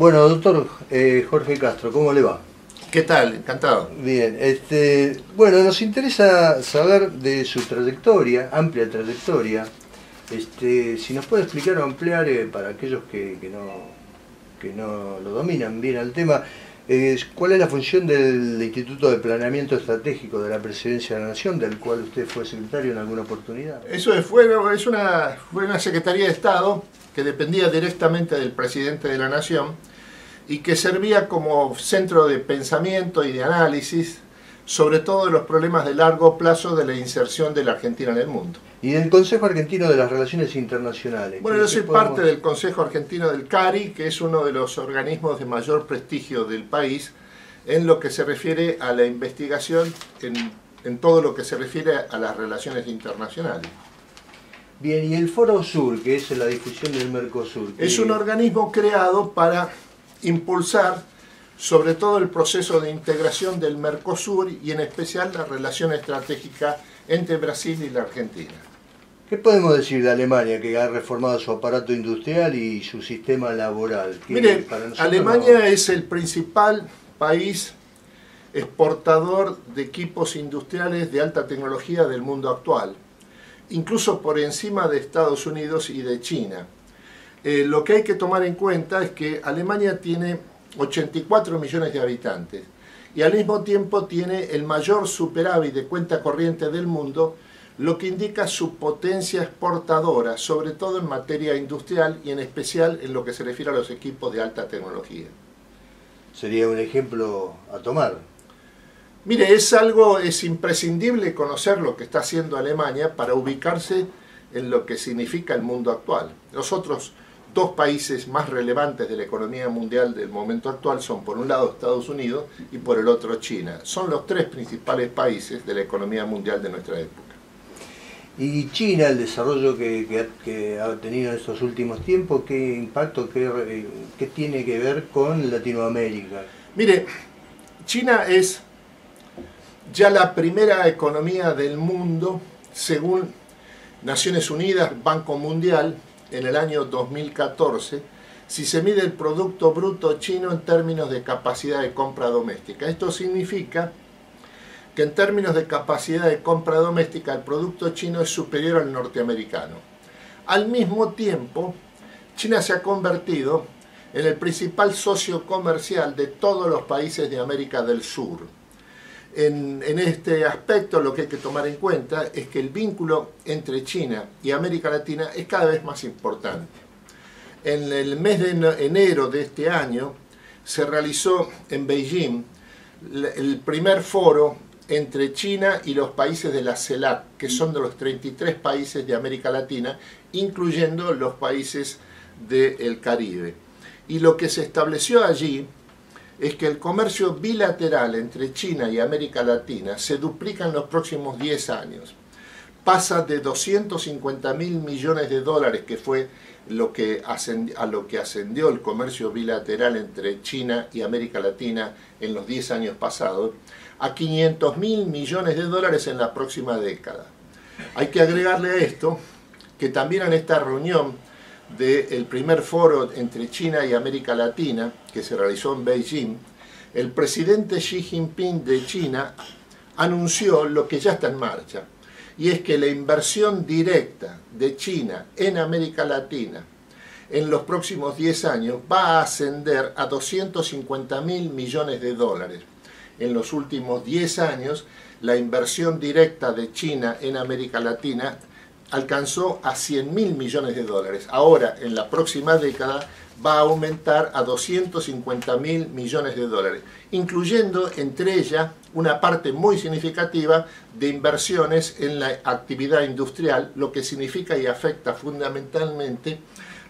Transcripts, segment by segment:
Bueno, doctor eh, Jorge Castro, ¿cómo le va? ¿Qué tal? Encantado. Bien, este, bueno, nos interesa saber de su trayectoria, amplia trayectoria. Este, si nos puede explicar o ampliar eh, para aquellos que, que, no, que no lo dominan bien al tema, eh, ¿cuál es la función del Instituto de Planeamiento Estratégico de la Presidencia de la Nación, del cual usted fue secretario en alguna oportunidad? Eso fue, es una, fue una Secretaría de Estado que dependía directamente del presidente de la Nación y que servía como centro de pensamiento y de análisis sobre todo de los problemas de largo plazo de la inserción de la Argentina en el mundo. ¿Y del Consejo Argentino de las Relaciones Internacionales? Bueno, yo soy parte del Consejo Argentino del CARI, que es uno de los organismos de mayor prestigio del país en lo que se refiere a la investigación, en, en todo lo que se refiere a las relaciones internacionales. Bien, y el Foro Sur, que es la difusión del Mercosur. Es un organismo creado para impulsar sobre todo el proceso de integración del Mercosur y en especial la relación estratégica entre Brasil y la Argentina. ¿Qué podemos decir de Alemania que ha reformado su aparato industrial y su sistema laboral? Mire, Alemania es el principal país exportador de equipos industriales de alta tecnología del mundo actual incluso por encima de Estados Unidos y de China. Eh, lo que hay que tomar en cuenta es que Alemania tiene 84 millones de habitantes y al mismo tiempo tiene el mayor superávit de cuenta corriente del mundo, lo que indica su potencia exportadora, sobre todo en materia industrial y en especial en lo que se refiere a los equipos de alta tecnología. Sería un ejemplo a tomar. Mire, es algo, es imprescindible conocer lo que está haciendo Alemania para ubicarse en lo que significa el mundo actual. Los otros dos países más relevantes de la economía mundial del momento actual son por un lado Estados Unidos y por el otro China. Son los tres principales países de la economía mundial de nuestra época. ¿Y China, el desarrollo que, ha, tenido en estos últimos tiempos, qué impacto, qué, qué tiene que ver con Latinoamérica? Mire, China es ya la primera economía del mundo, según Naciones Unidas, Banco Mundial, en el año 2014, si se mide el Producto Bruto chino en términos de capacidad de compra doméstica. Esto significa que en términos de capacidad de compra doméstica el producto chino es superior al norteamericano. Al mismo tiempo, China se ha convertido en el principal socio comercial de todos los países de América del Sur en, este aspecto lo que hay que tomar en cuenta es que el vínculo entre China y América Latina es cada vez más importante. En el mes de enero de este año se realizó en Beijing el primer foro entre China y los países de la CELAC, que son de los 33 países de América Latina, incluyendo los países del Caribe. Y lo que se estableció allí es que el comercio bilateral entre China y América Latina se duplica en los próximos 10 años. Pasa de 250 mil millones de dólares, que fue lo que a lo que ascendió el comercio bilateral entre China y América Latina en los 10 años pasados, a 500 mil millones de dólares en la próxima década. Hay que agregarle a esto que también en esta reunión del primer foro entre China y América Latina, que se realizó en Beijing, el presidente Xi Jinping de China anunció lo que ya está en marcha, y es que la inversión directa de China en América Latina en los próximos 10 años va a ascender a 250 mil millones de dólares. En los últimos 10 años, la inversión directa de China en América Latina alcanzó a 100 mil millones de dólares. Ahora, en la próxima década, va a aumentar a 250 mil millones de dólares, incluyendo entre ellas una parte muy significativa de inversiones en la actividad industrial, lo que significa y afecta fundamentalmente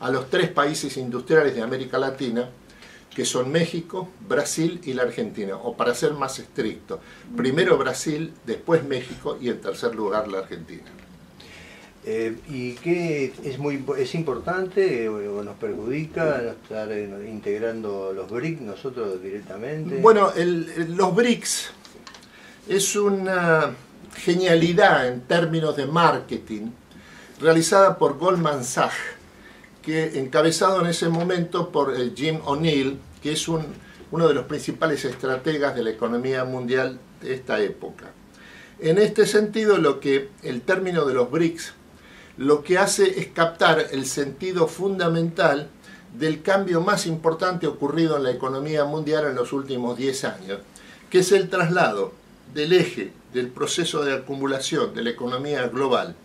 a los tres países industriales de América Latina, que son México, Brasil y la Argentina, o para ser más estricto, primero Brasil, después México y en tercer lugar la Argentina. Eh, ¿Y qué es, muy, es importante o nos perjudica estar integrando los BRICS nosotros directamente? Bueno, los BRICS es una genialidad en términos de marketing realizada por Goldman Sachs, que encabezado en ese momento por eh, Jim O'Neill, que es un, uno de los principales estrategas de la economía mundial de esta época. En este sentido, lo que el término de los BRICS lo que hace es captar el sentido fundamental del cambio más importante ocurrido en la economía mundial en los últimos 10 años, que es el traslado del eje del proceso de acumulación de la economía global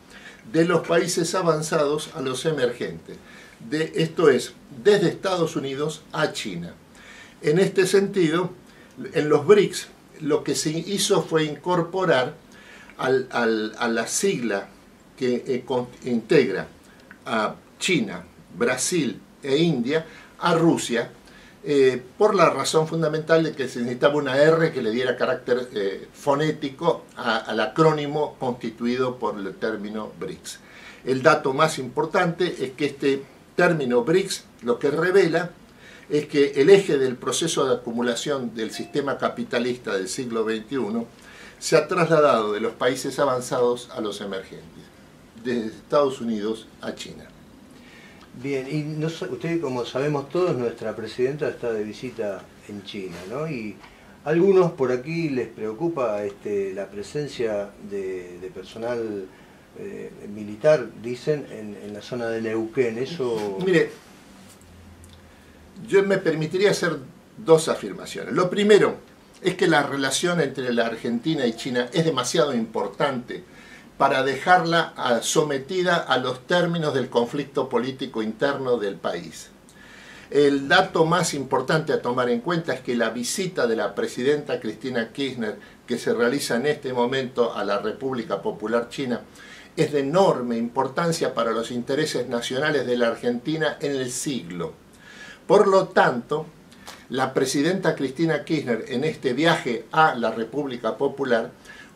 de los países avanzados a los emergentes. De, esto es, desde Estados Unidos a China. En este sentido, en los BRICS lo que se hizo fue incorporar a la sigla que eh, integra a China, Brasil e India a Rusia, eh, por la razón fundamental de que se necesitaba una R que le diera carácter eh, fonético al acrónimo constituido por el término BRICS. El dato más importante es que este término BRICS lo que revela es que el eje del proceso de acumulación del sistema capitalista del siglo XXI se ha trasladado de los países avanzados a los emergentes, desde Estados Unidos a China. Bien, y no, usted como sabemos todos, nuestra presidenta está de visita en China, ¿no? Y algunos por aquí les preocupa este, la presencia de, personal eh, militar, dicen, en, en, la zona de Neuquén. Eso... Mire, yo me permitiría hacer dos afirmaciones. Lo primero, es que la relación entre la Argentina y China es demasiado importante para dejarla ah, sometida a los términos del conflicto político interno del país. El dato más importante a tomar en cuenta es que la visita de la presidenta Cristina Kirchner que se realiza en este momento a la República Popular China es de enorme importancia para los intereses nacionales de la Argentina en el siglo. Por lo tanto, la presidenta Cristina Kirchner en este viaje a la República Popular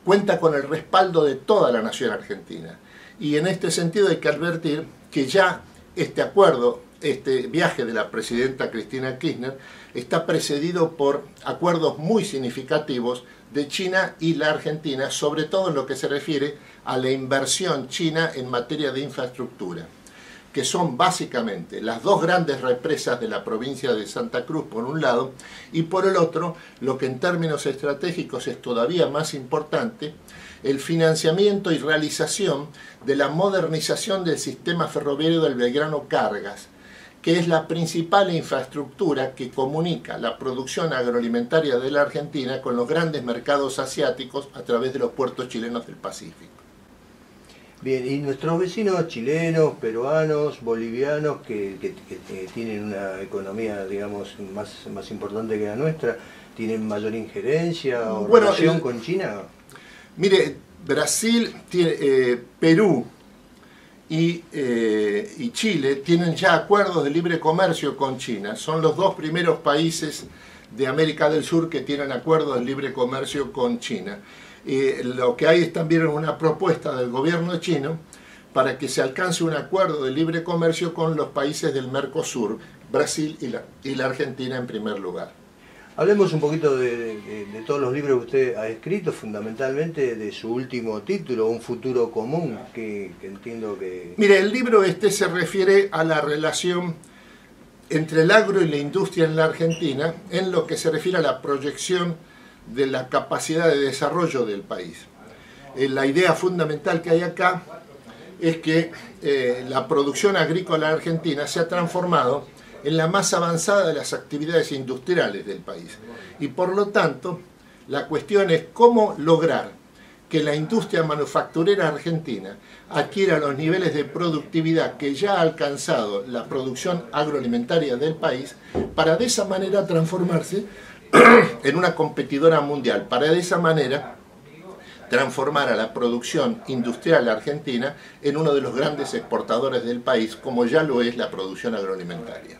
cuenta con el respaldo de toda la nación argentina. Y en este sentido hay que advertir que ya este acuerdo, este viaje de la presidenta Cristina Kirchner, está precedido por acuerdos muy significativos de China y la Argentina, sobre todo en lo que se refiere a la inversión china en materia de infraestructura que son básicamente las dos grandes represas de la provincia de Santa Cruz por un lado y por el otro, lo que en términos estratégicos es todavía más importante, el financiamiento y realización de la modernización del sistema ferroviario del Belgrano Cargas, que es la principal infraestructura que comunica la producción agroalimentaria de la Argentina con los grandes mercados asiáticos a través de los puertos chilenos del Pacífico. Bien, y nuestros vecinos chilenos, peruanos, bolivianos, que, tienen una economía, digamos, más, más importante que la nuestra, ¿tienen mayor injerencia o relación con China? Mire, Brasil, tiene, eh, Perú y, eh, y Chile tienen ya acuerdos de libre comercio con China. Son los dos primeros países de América del Sur que tienen acuerdos de libre comercio con China lo que hay es también una propuesta del gobierno chino para que se alcance un acuerdo de libre comercio con los países del Mercosur, Brasil y la, y la Argentina en primer lugar. Hablemos un poquito de, todos los libros que usted ha escrito, fundamentalmente de su último título, Un futuro común, que, que entiendo que... Mire, el libro este se refiere a la relación entre el agro y la industria en la Argentina, en lo que se refiere a la proyección de la capacidad de desarrollo del país. Eh, la idea fundamental que hay acá es que eh, la producción agrícola argentina se ha transformado en la más avanzada de las actividades industriales del país. Y por lo tanto, la cuestión es cómo lograr que la industria manufacturera argentina adquiera los niveles de productividad que ya ha alcanzado la producción agroalimentaria del país para de esa manera transformarse en una competidora mundial para de esa manera transformar a la producción industrial argentina en uno de los grandes exportadores del país, como ya lo es la producción agroalimentaria.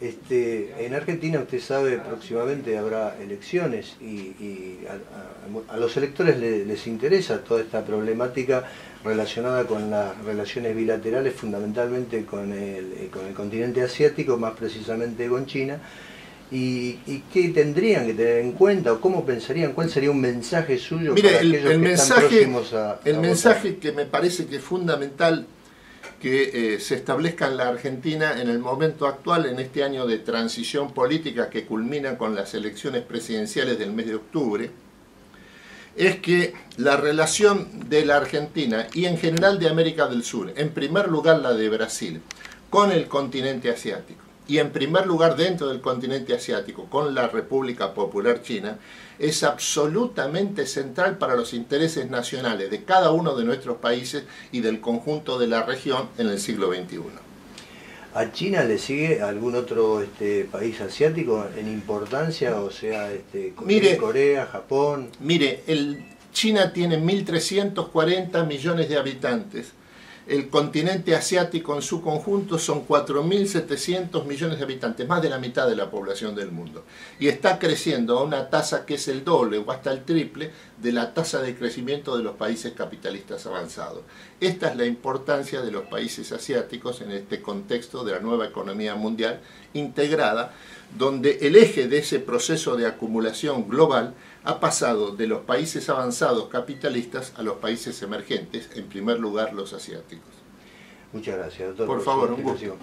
Este, en Argentina, usted sabe, próximamente habrá elecciones y, a, los electores les, interesa toda esta problemática relacionada con las relaciones bilaterales, fundamentalmente con el, con el continente asiático, más precisamente con China y, qué tendrían que tener en cuenta o cómo pensarían, cuál sería un mensaje suyo Mire, para el, el mensaje, a, El mensaje que me parece que es fundamental que eh, se establezca en la Argentina en el momento actual, en este año de transición política que culmina con las elecciones presidenciales del mes de octubre, es que la relación de la Argentina y en general de América del Sur, en primer lugar la de Brasil, con el continente asiático, y en primer lugar dentro del continente asiático con la República Popular China, es absolutamente central para los intereses nacionales de cada uno de nuestros países y del conjunto de la región en el siglo XXI. ¿A China le sigue algún otro este, país asiático en importancia? O sea, este, Corea, Japón. Mire, el, China tiene 1.340 millones de habitantes el continente asiático en su conjunto son 4.700 millones de habitantes, más de la mitad de la población del mundo. Y está creciendo a una tasa que es el doble o hasta el triple de la tasa de crecimiento de los países capitalistas avanzados. Esta es la importancia de los países asiáticos en este contexto de la nueva economía mundial integrada, donde el eje de ese proceso de acumulación global ha pasado de los países avanzados capitalistas a los países emergentes, en primer lugar los asiáticos. Muchas gracias, doctor. Por, favor, un gusto.